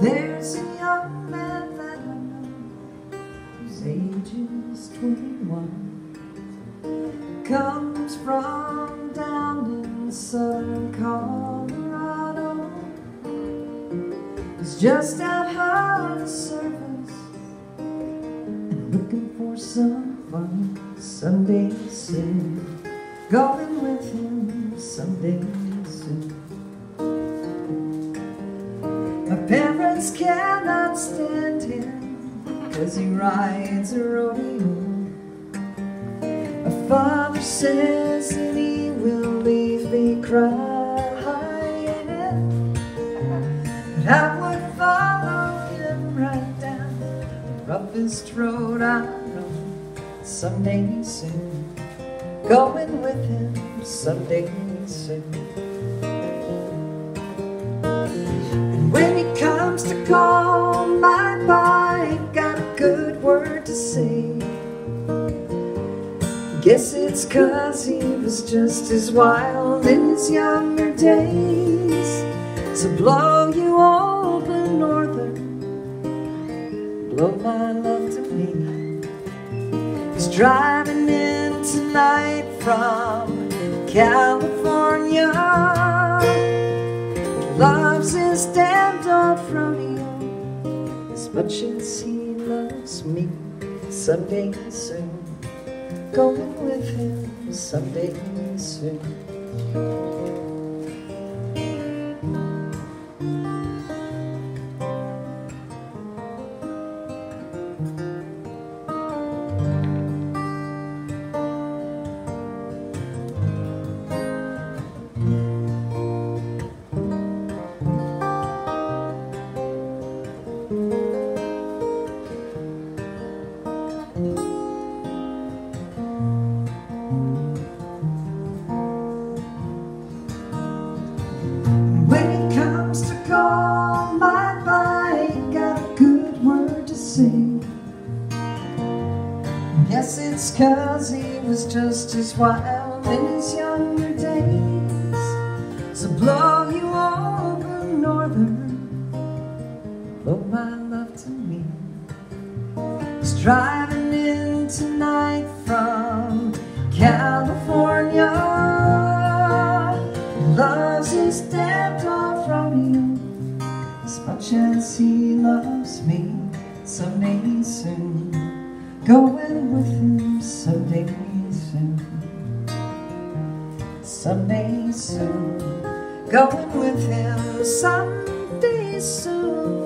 There's a young man that I know whose age is 21 Comes from down in southern Colorado. He's just out of the And looking for some fun someday soon. Going with him someday soon. My parents cannot stand him Cause he rides a rodeo. My father says that he will leave me crying The roughest road I know Someday soon Going with him someday soon And When he comes to call my bike, got a good word to say. Guess it's cause he was just as wild in his younger days. So blow you all open northern, blow my love to me. He's driving in tonight from California He loves his damned old rodeo as much as he loves me. Someday soon, going with him someday soon. Yes, it's cause he was just as wild in his younger days. So blow you over northern, blow my love to me. He's driving in tonight from California. Loves his old rodeo as much as he loves me. Someday soon, going with him someday soon. Someday soon, going with him someday soon.